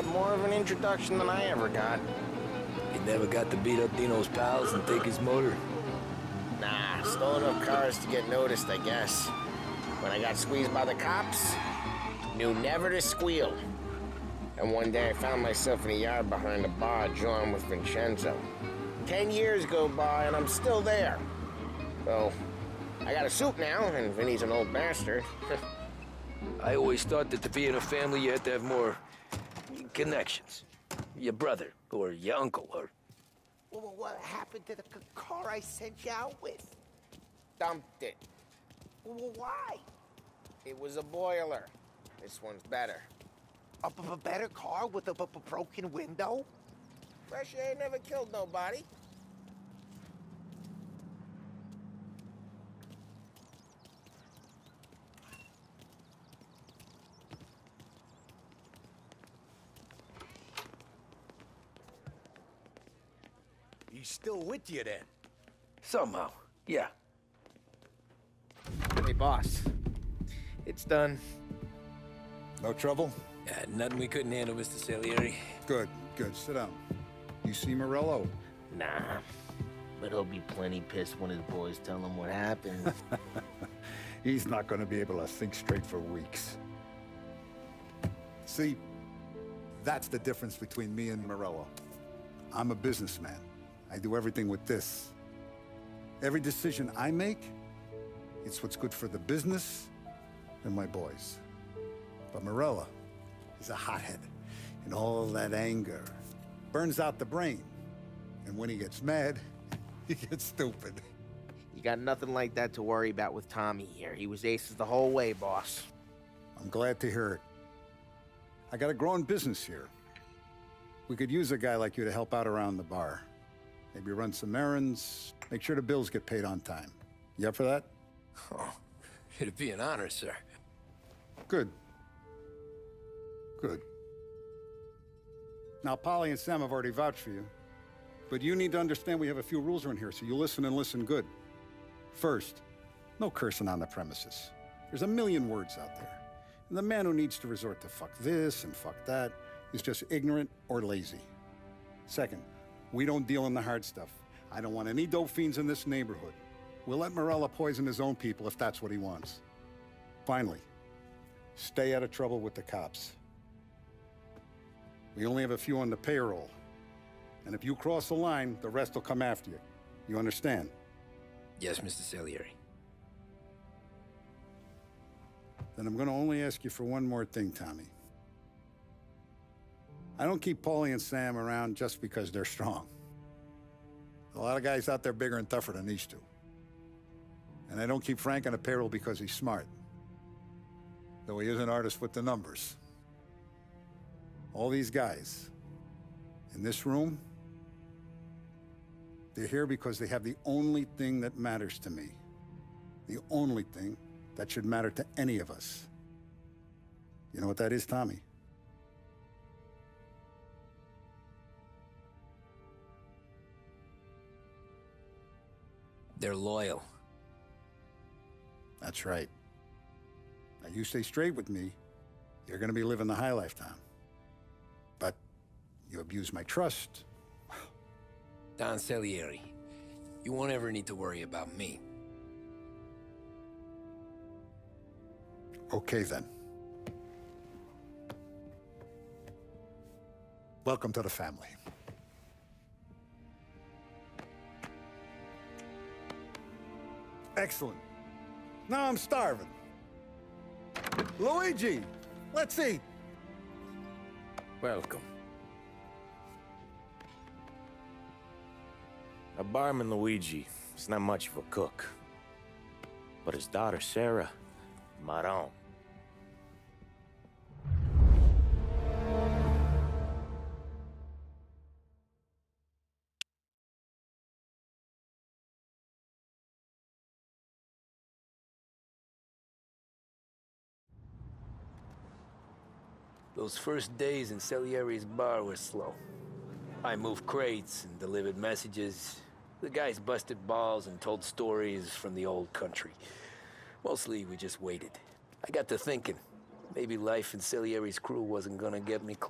had more of an introduction than I ever got. You never got to beat up Dino's pals and take his motor? Nah, stole enough cars to get noticed, I guess. When I got squeezed by the cops, knew never to squeal. And one day I found myself in a yard behind a bar drawn with Vincenzo. Ten years go by and I'm still there. So, I got a suit now, and Vinny's an old bastard. I always thought that to be in a family you had to have more connections. Your brother, or your uncle, or... Well, what happened to the car I sent you out with? Dumped it. Well, why? It was a boiler. This one's better. A, b- b- better car with a b- b- broken window? Fresh air never killed nobody. He's still with you then? Somehow, yeah. Hey, boss. It's done. No trouble? Yeah, nothing we couldn't handle, Mr. Salieri. Good, good. Sit down. You see Morello? Nah. But he'll be plenty pissed when his boys tell him what happened. He's not going to be able to think straight for weeks. See, that's the difference between me and Morello. I'm a businessman. I do everything with this. Every decision I make, it's what's good for the business and my boys. But Morello is a hothead, and all that anger burns out the brain. And when he gets mad, he gets stupid. you got nothing like that to worry about with Tommy here. He was aces the whole way, boss. I'm glad to hear it. I got a growing business here. We could use a guy like you to help out around the bar. Maybe run some errands, make sure the bills get paid on time. You up for that? Oh, it'd be an honor, sir. Good. Good. Now, Paulie and Sam have already vouched for you. But you need to understand we have a few rules around here, so you listen and listen good. First, no cursing on the premises. There's a million words out there. And the man who needs to resort to fuck this and fuck that is just ignorant or lazy. Second, we don't deal in the hard stuff. I don't want any dope fiends in this neighborhood. We'll let Morello poison his own people if that's what he wants. Finally, stay out of trouble with the cops. We only have a few on the payroll. And if you cross the line, the rest will come after you. You understand? Yes, Mr. Salieri. Then I'm gonna only ask you for one more thing, Tommy. I don't keep Paulie and Sam around just because they're strong. A lot of guys out there bigger and tougher than these two. And I don't keep Frank on the payroll because he's smart. Though he is an artist with the numbers. All these guys in this room, they're here because they have the only thing that matters to me. The only thing that should matter to any of us. You know what that is, Tommy? They're loyal. That's right. Now, you stay straight with me, you're gonna be living the high life, Tom. But you abuse my trust. Don Salieri, you won't ever need to worry about me. Okay, then. Welcome to the family. Excellent. Now I'm starving. Luigi, let's eat. Welcome. A barman Luigi is not much of a cook. But his daughter Sarah, Maron. Those first days in Salieri's bar were slow. I moved crates and delivered messages. The guys busted balls and told stories from the old country. Mostly, we just waited. I got to thinking, maybe life in Salieri's crew wasn't gonna get me clear.